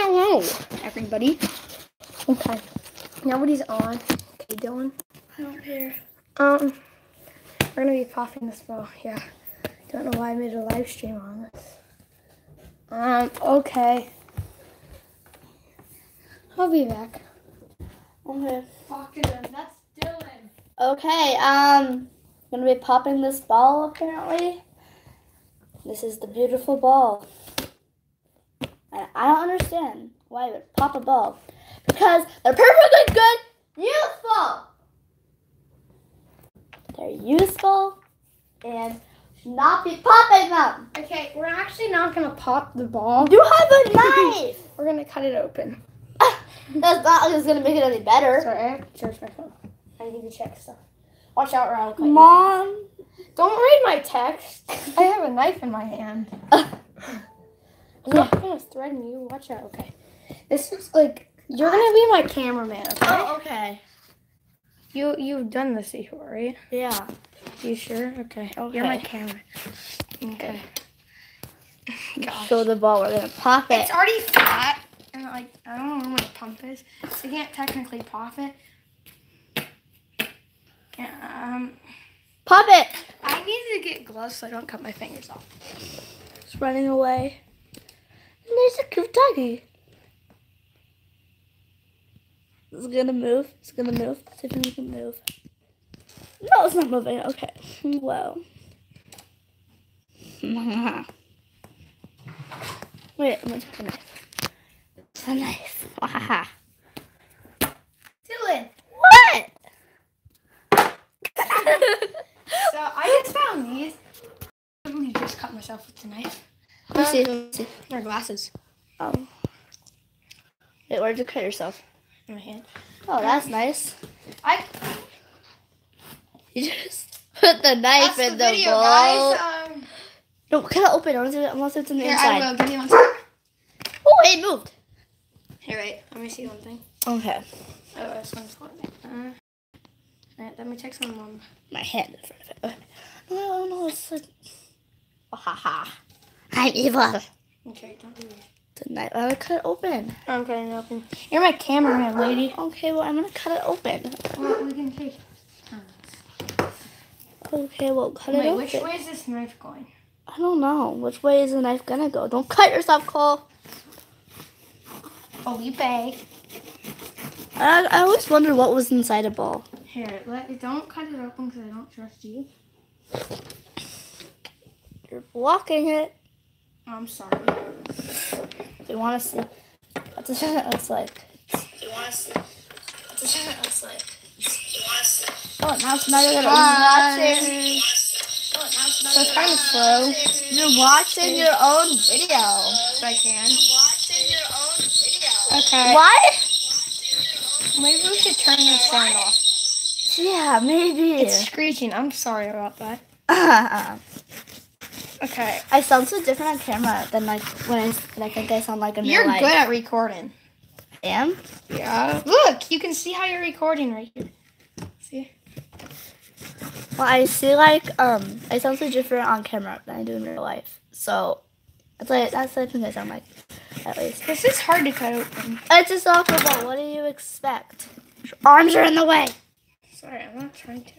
hello, everybody. Okay. Nobody's on. Okay, Dylan. I don't care. Um, we're gonna be popping this ball. Yeah. Don't know why I made a live stream on this. Um, okay. I'll be back. Okay. Fucking, that's Dylan. Okay, um, gonna be popping this ball apparently. This is the beautiful ball. And I don't understand why you would pop a ball. Because they're perfectly good, useful. They're useful and should not be popping them. Okay, we're actually not gonna pop the ball. You have a knife. We're gonna cut it open. That's not just gonna make it any better. Sorry, I charge my phone. I need to check stuff. Watch out, or I'll cut you. Mom. Don't read my text. I have a knife in my hand. I'm not gonna threaten you. Watch out. Okay. This is like you're gonna be my cameraman. Okay. Oh, okay. You you've done this before, right? Yeah. You sure? Okay. You're my Okay. camera. Okay. Gosh. Show the ball. We're gonna pop it. It's already flat, and like I don't know where my pump is, so you can't technically pop it. Yeah, um, Pop it. I need to get gloves so I don't cut my fingers off. It's running away. There's a cute doggy. It's gonna move. It's gonna move. See if it can move. No, it's not moving. Okay. Well. Wait, I'm gonna take a knife. It's a knife. Dylan. What? So I just found these. I literally just cut myself with the knife. Let me see. Let me see. They're glasses Oh. Wait, where'd you cut yourself? in my hand. Oh, that's nice. I You just put the knife that's in the the, video, bowl. guys. Um, No, cut it open. I want to see it unless it's in the here inside. I will give you one second. Oh, it moved. Here, wait. Let me see one thing. Okay. Oh, this one's one. Uh, uh, let me check some. Um, My hand in front of it. Okay. No, no, it's like. Oh, ha ha. I'm evil. okay, don't do that. The knife. I cut it open. I'm cutting it open. You're my cameraman, lady. Okay, well, I'm gonna cut it open. Well, we can take. Okay, well, cut Wait, it which way is this knife going? I don't know. Which way is the knife gonna go? Don't cut yourself, Cole. oh Felipe. I, I always wondered what was inside a ball. Here, let don't cut it open because I don't trust you. You're blocking it. I'm sorry. Do you want to see what the shit looks like? Do you want to see what the shit looks like? Do you want to see? Oh, now it's not gonna watching. Oh, now it's So it's kind of slow. You're watching your own video. If I can. Watching your own video. Okay. What? Maybe we should turn this sound off. Yeah, maybe. It's screeching. I'm sorry about that. Okay. I sound so different on camera than like when I like I think I sound like in You're good at recording. Am? Yeah. Look, you can see how you're recording right here. See? Well, I see like um, I sound so different on camera than I do in real life. So that's like that's the thing I sound like, at least. This is hard to cut open. It's a soccer ball. What do you expect? Your arms are in the way. Sorry, I'm not trying to.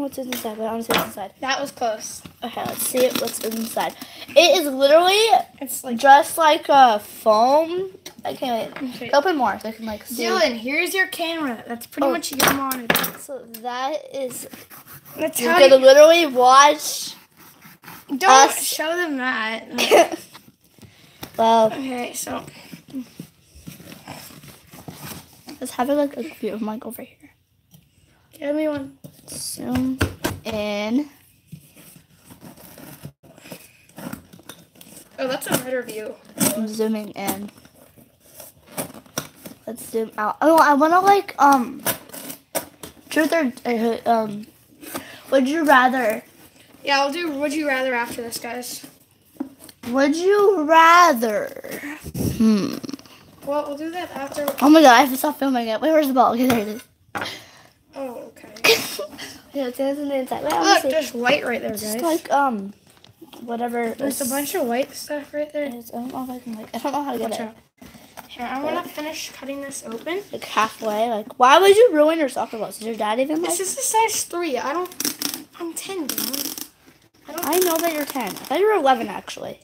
What's inside? Wait, I want to see what's inside. That was close. Okay, let's see what's inside. It is literally It's like just like a foam. Okay, wait. Okay. Open more so I can like see. Dylan, here's your camera. That's pretty Oh. much your monitor. So that is That's you're how gonna you, literally watch. don't us. show them that. well, okay, so let's have it like a view of Mike over here. Give me one. Zoom in. Oh, that's a better view. I'm zooming in. Let's zoom out. Oh, I want to like um. Truth or uh, um. Would you rather? Yeah, I'll do Would You Rather after this, guys. Would you rather? Hmm. Well, we'll do that after. Oh my god, I have to stop filming it. Wait, where's the ball? Okay, there it is. Yeah, it's it's on the inside. Wait, Look, want to there's light right there, guys. Just like um, whatever. There's a bunch of white stuff right there. is- I don't know if I can like. I don't know how to get Watch it. out. Here, I'm gonna finish cutting this open. Like halfway. Like, why would you ruin your soccer balls? Is your dad even like? This is a size three. I don't. I'm ten, Dylan. I don't. I know that you're ten. I thought you were eleven actually.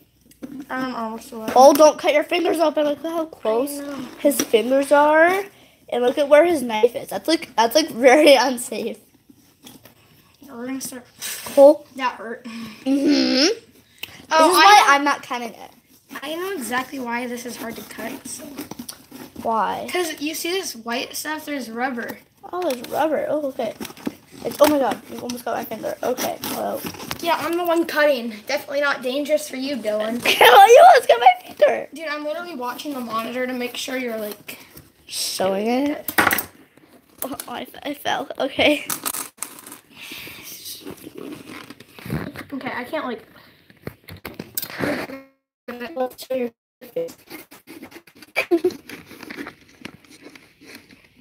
I'm almost eleven. Oh, don't cut your fingers open. Look at how close his fingers are, and look at where his knife is. That's like that's like very unsafe. We're gonna start. Cool. That hurt. Mm-hmm. This Oh, is I why know, I'm not cutting it. I know exactly why this is hard to cut. So. Why? Cause you see this white stuff. There's rubber. Oh, there's rubber. Oh, okay. It's oh my god, you almost got my finger. Okay, well. Yeah, I'm the one cutting. Definitely not dangerous for you, Dylan. you almost got my finger. Dude, I'm literally watching the monitor to make sure you're like. Showing it. Oh, I, I fell. Okay. Okay, I can't like. Let's show your face.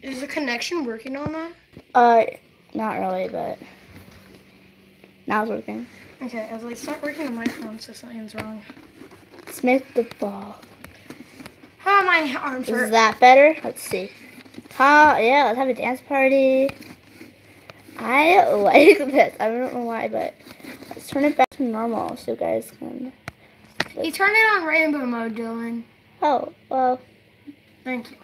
Is the connection working on that? Uh, not really, but now it's working. Okay, I was like, it's not working on my phone, so something's wrong. Let's the ball. How Oh, my arms Is hurt. that better? Let's see. Huh? Yeah, let's have a dance party. I like this. I don't know why, but let's turn it back to normal so you guys can. You turn it on rainbow mode, Dylan. Oh, well. Thank you.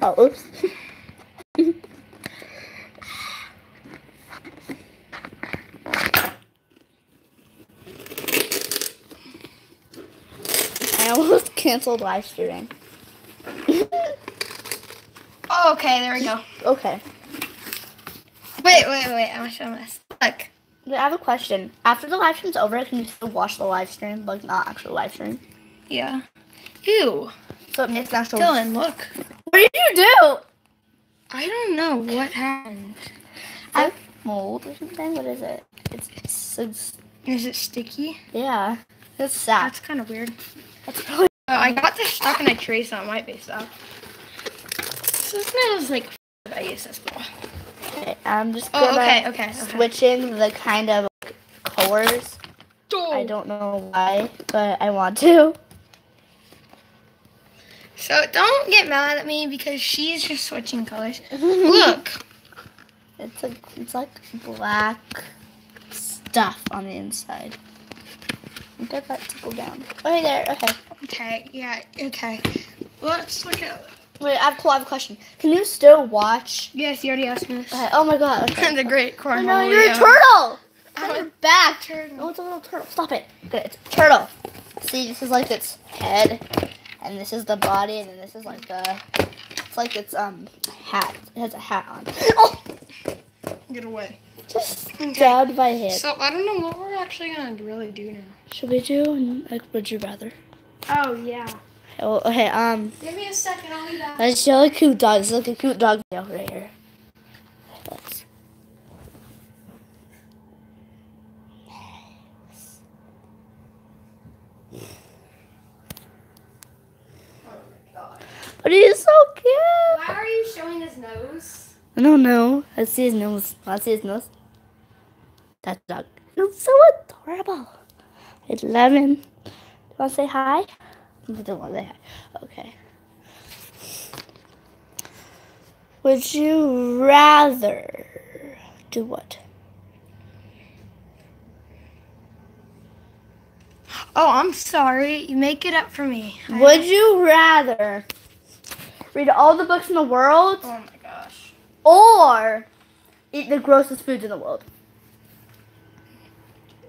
Oh, oops. I almost canceled live streaming. Oh, okay, there we go. Okay. Wait, wait, wait. I'm gonna show this. Look. I have a question. After the live stream's over, can you still watch the live stream, like not actual live stream? Yeah. Ew. So it makes actual. Dylan, look. What did you do? I don't know what happened. I have mold or something. What is it? It's it's, it's Is it sticky? yeah. It's sad. That's kind of weird. That's really Uh, I got this stuck in a tree, so it might be it smells like I use this ball. okay. I'm just Oh, gonna okay, okay, okay. switching the kind of colors. I don't know why, but I want to. So don't get mad at me because she's just switching colors. Look. It's like it's like black stuff on the inside. Get that to go down. Okay, there. Okay. Okay, yeah, okay. Let's look at Wait, I have, cool, I have a question. Can you still watch? Yes, you already asked me this. Okay, oh my god. Okay. the great Oh, cornhole. no, you're a turtle. I'm On a your back. turtle. Oh, it's a little turtle. Stop it. Okay, it's a turtle. See, this is like its head, and this is the body, and then this is like the. It's like its um hat. It has a hat on. Oh, Get away. just Okay. stabbed my head. So I don't know what we're actually gonna really do now. Should we do like would you rather? Oh yeah. Oh, okay. Um, Give me a second, I'll be back. let's show a cute dog. It's like a cute dog video right here. Let's. But he's so cute. Why are you showing his nose? I don't know. Let's see his nose. Let's see his nose. That dog. It's so adorable. It's lemon. Do you want to say hi? You don't want to. Okay. Would you rather do what? Oh, I'm sorry. You make it up for me. Would you rather read all the books in the world Oh my gosh. or eat the grossest foods in the world?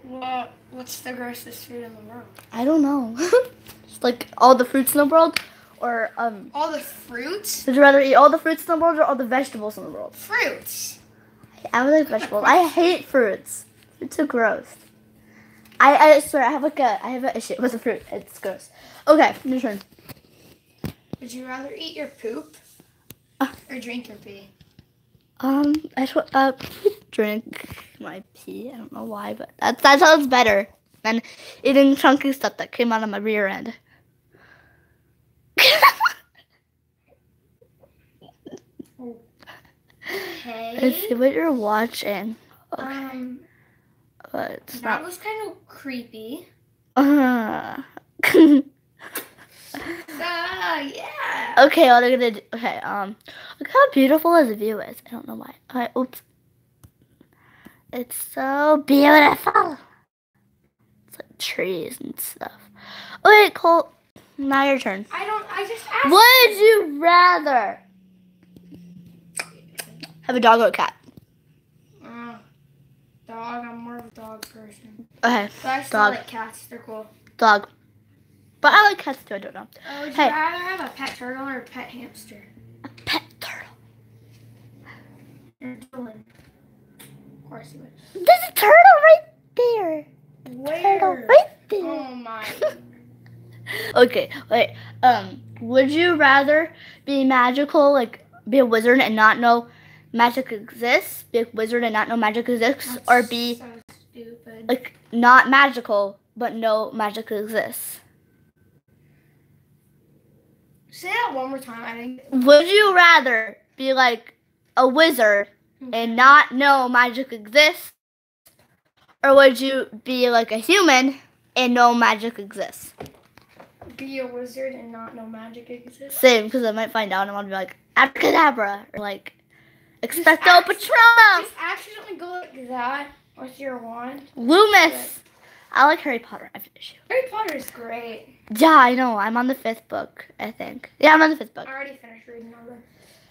What? What's the grossest food in the world? I don't know. Like all the fruits in the world, or um, All the fruits. would you rather eat all the fruits in the world or all the vegetables in the world? Fruits. I would like vegetables. I hate fruits. It's so gross. I I swear I have like a I have an issue with the fruit. It's gross. Okay, your turn. Would you rather eat your poop Ah. or drink your pee? Um, I should uh drink my pee. I don't know why, but that that sounds better than eating chunky stuff that came out of my rear end. Let's see what you're watching. Okay, Um, but it's that not. was kind of creepy. Uh, Uh, yeah. okay, what I'm gonna do. Okay, um, look how beautiful this view is. I don't know why. Okay, oops. It's so beautiful. It's like trees and stuff. Okay, Colt. Now your turn. I don't. I just asked. Would you rather have a dog or a cat? Uh, dog. I'm more of a dog person. Okay, But I still Dog. like cats. They're cool. dog. But I like cats too. I don't know. Uh, would you Hey. rather have a pet turtle or a pet hamster? A pet turtle. Or Dylan. Of course you would. There's a turtle right there. Turtle right there. Oh my. Okay, wait. Um, would you rather be magical, like be a wizard and not know magic exists, be a wizard and not know magic exists, or be so stupid. like not magical but know magic exists? Say that one more time. I think. Would you rather be like a wizard and not know magic exists, or would you be like a human and know magic exists? Be a wizard and not know magic exists. Same, because I might find out and I'm gonna be like abracadabra or like expecto patronum, Just accidentally go like that with your wand. Lumos. I like Harry Potter. I finished. Harry Potter is great. Yeah, I know. I'm on the fifth book. I think. Yeah, I'm on the fifth book. I already finished reading all them.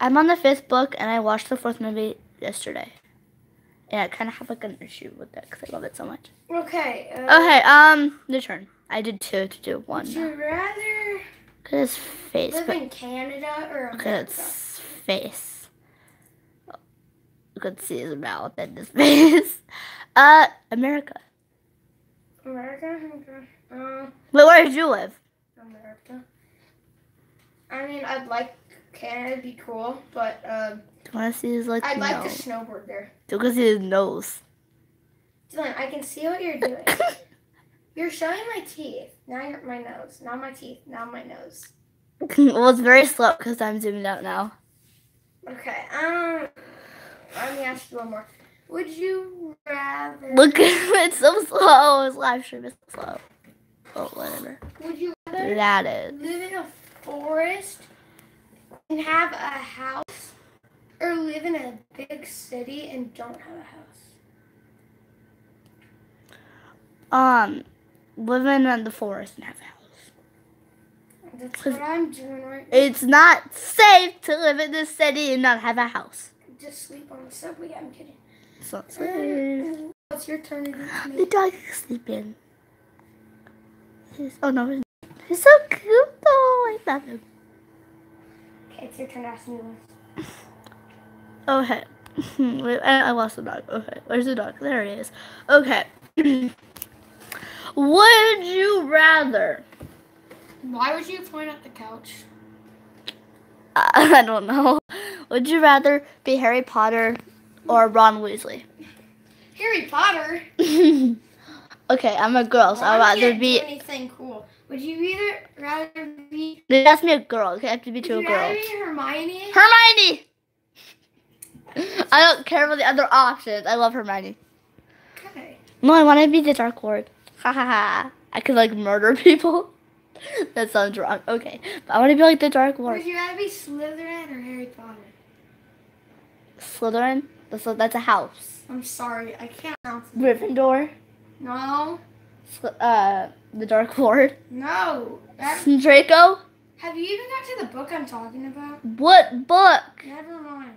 I'm on the fifth book, and I watched the fourth movie yesterday. Yeah, I kind of have like an issue with that because I love it so much. Okay. Uh, Okay, um, your turn. I did two to do one. Would you rather Look at his face. live But in Canada or look at his face. You could see his mouth and his face. Uh, America. America? Okay. Uh, Wait, where did you live? America. I mean, I'd like Canada to be cool, but um, Do you want to see his like I'd like to nose? snowboard there. Do you want to see his nose? Dylan, I can see what you're doing. You're showing my teeth. Now you're my nose. Now my teeth. Now my nose. well, it's very slow because I'm zooming out now. Okay. Um. Let me ask you one more. Would you rather? Look, it's so slow. His live stream is so slow. Oh, whatever. Would you rather That is. live in a forest and have a house, or live in a big city and don't have a house? Um, living in the forest and have a house. That's what I'm doing right now. It's not safe to live in the city and not have a house. Just sleep on the subway. I'm kidding. It's not safe. What's your turn to do to The dog is sleeping. He's, oh no, he's, he's so cute though. I love him. Okay, it's your turn to ask me this. Okay. Wait, I lost the dog. Okay, where's the dog? There he is. Okay. Would you rather? Why would you point at the couch? I don't know. Would you rather be Harry Potter or Ron Weasley? Harry Potter. okay, I'm a girl, so I'd rather be. anything cool. Would you either rather be? They asked me a girl. Okay, I have to be Would to a you rather girl. be Hermione? Hermione. I don't care about the other options. I love Hermione. Okay. No, I want to be the Dark Lord. Ha ha ha. I could like murder people. that sounds wrong. Okay, but I want to be like the Dark Lord. Would you rather be Slytherin or Harry Potter? Slytherin. That's a, that's a house. I'm sorry, I can't pronounce it. Gryffindor. No, Sly- Uh, the Dark Lord. no. That, Draco. have you even got to the book I'm talking about? What book? Never mind.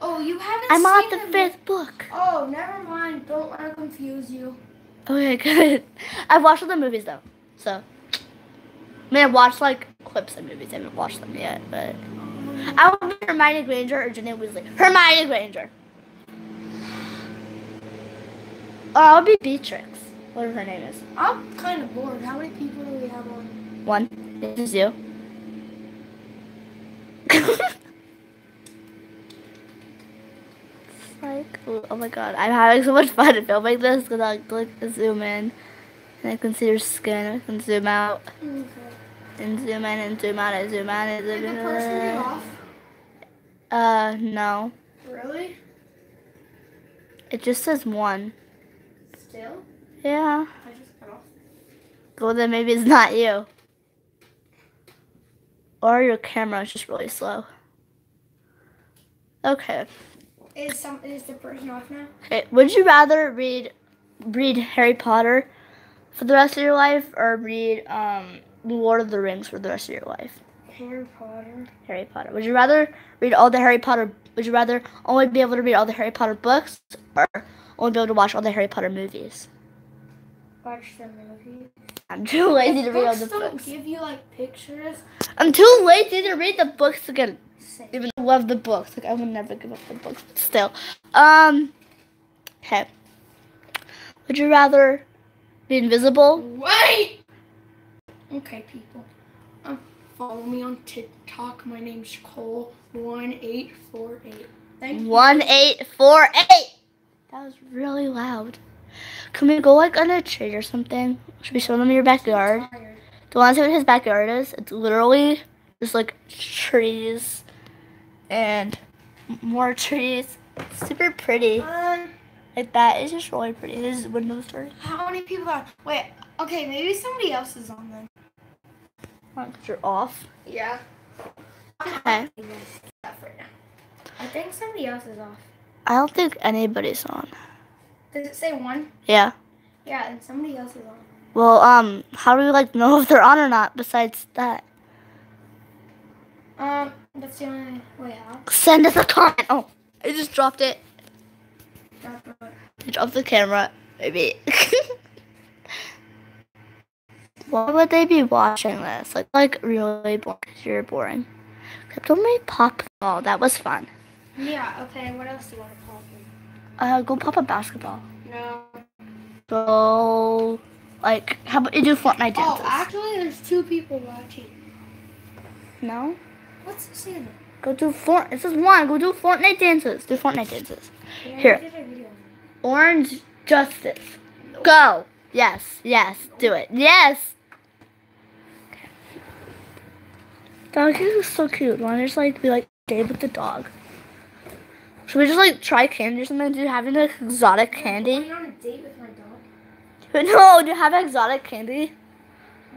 Oh, you haven't I'm on the fifth book. Oh, never mind. Don't want to confuse you. Okay, good. I've watched all the movies though, so. I mean, I've watched like clips of movies. I haven't watched them yet, but I would be Hermione Granger or Ginny Weasley. Hermione Granger. Oh, I'll be Beatrix, whatever her name is. I'm kind of bored. How many people do we have on? One. This is you. It's like, oh my god, I'm having so much fun filming this because I like zoom in and I can see your skin. I can zoom out and zoom in and zoom out and zoom out and zoom in. the person get off? Uh, no. Really? It just says one. Still? Yeah. I just got off. Well, then maybe it's not you. Or your camera is just really slow. Okay. Is some is the person off now? Okay. Would you rather read read Harry Potter for the rest of your life or read um Lord of the Rings for the rest of your life? Harry Potter. Harry Potter. Would you rather read all the Harry Potter would you rather only be able to read all the Harry Potter books or only be able to watch all the Harry Potter movies? Watch the movie. I'm too lazy to read all Books the don't books. give you like pictures. I'm too lazy to read the books again. Same. Even I love the books. Like I would never give up the books. But still. Um Okay. Would you rather be invisible? Wait. Okay, people. Um, follow me on TikTok. My name's Cole one eight four eight. Thank you. One eight four eight. That was really loud. Can we go like on a tree or something? Should we show them your backyard? Do you want to see what his backyard is? It's literally just like trees and more trees. Super pretty. Um, Like that is just really pretty. This His windows are how many people are? Wait. Okay, maybe somebody else is on then. you're off. Yeah. Okay. Stuff right now. I think somebody else is off. I don't think anybody's on. Does it say one? Yeah. Yeah, and somebody else is on. Well, um, how do we like know if they're on or not? Besides that, Um, that's the only way out. send us a comment. Oh, I just dropped it. Drop it. I dropped the camera. Maybe. Why would they be watching this? Like, like really boring. You're boring. Except only pop ball. That was fun. Yeah. Okay. What else do you want to me? Uh, go pop a basketball. No. Go, like, how about you do Fortnite dances? Oh, actually, there's two people watching. no. What's the in? Go do Fort. This is one. Go do Fortnite dances. Do Fortnite dances. Here. Orange Justice. Go. Yes. Yes. Do it. Yes. Okay. Doggy is so cute. Why don't you just like be like date with the dog? Should we just like try candy or something? Do you have any like exotic candy? Going on a date with my dog. No. Do you have exotic candy?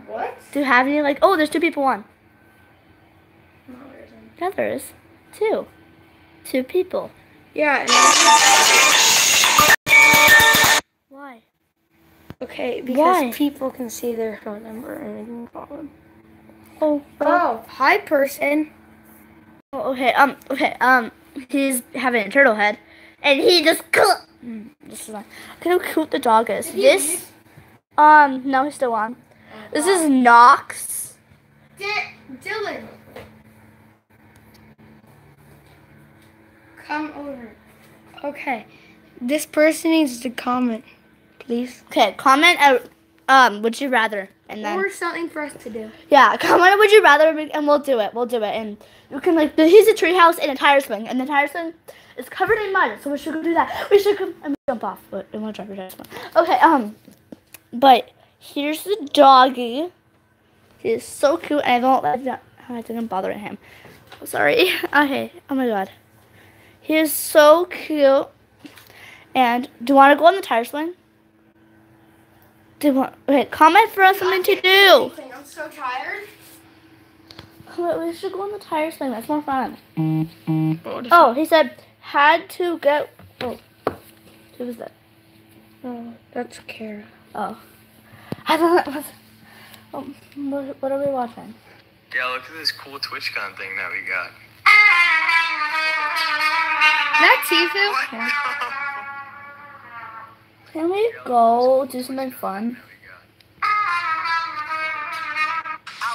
What? Do you have any like? Oh, there's two people on. No, there isn't. Yeah, there is. Two. Two people. Yeah. Why? okay, because Why? people can see their phone number and they can call them. Oh. Oh, hi, person. Oh, okay. Um. Okay. Um. He's having a turtle head, and he just. This is not. Look how cute the dog is. Did This. Um. No, he's still on. This is Knox. Di- Dylan. Come over. Okay. This person needs to comment, please. Okay. Comment. Out, um. Would you rather? And then. Or something for us to do. Yeah. Comment. Would you rather? And we'll do it. We'll do it. And you can like. Here's a treehouse and a tire swing, and the tire swing is covered in mud. So we should go do that. We should go. I'm jump off, but I want to try your tire swing. Okay. Um. But here's the doggy. He's so cute, and I don't like that. I think I'm bothering him. Sorry. Okay. Oh my god. He is so cute. And do you want to go on the tire swing? Do you want? Okay. Comment for us something to do. I'm so tired. Comment. We should go on the tire swing. That's more fun. Oh, he said had to get. Oh, who was that? Oh, that's Kara. Oh, I thought that was. Um, what, what are we watching? Yeah, look at this cool TwitchCon thing that we got. That Tifu? What? Can we go do something fun? I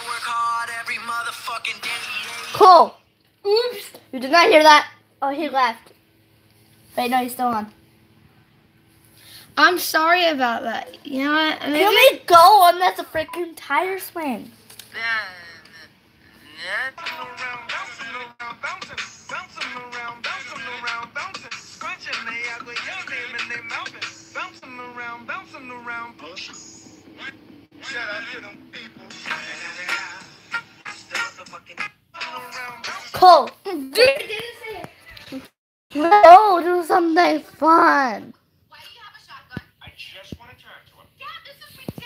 work hard every motherfucking day. Cole. Oops. You did not hear that. Oh, he left. Wait, no, he's still on. I'm sorry about that. You know what? Maybe Can we go on that freaking tire swing?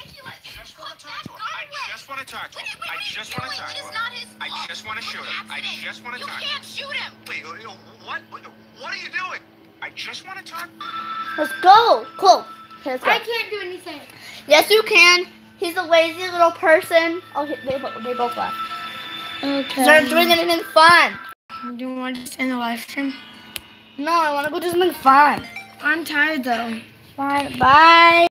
Ridiculous. Just Put want to talk that to him. gun I away. just want to talk to him. what I just want to talk to him. I just want to shoot him. I just want to You can't shoot him. Wait, what? What? What are you doing? I just want to talk. Let's go. Cool. Okay, let's go. I can't do anything. Yes, you can. He's a lazy little person. Oh, they, they both left. Okay. They're doing anything fun. Do you want to just end the live stream? No, I want to go do something fun. I'm tired though. Bye. Bye.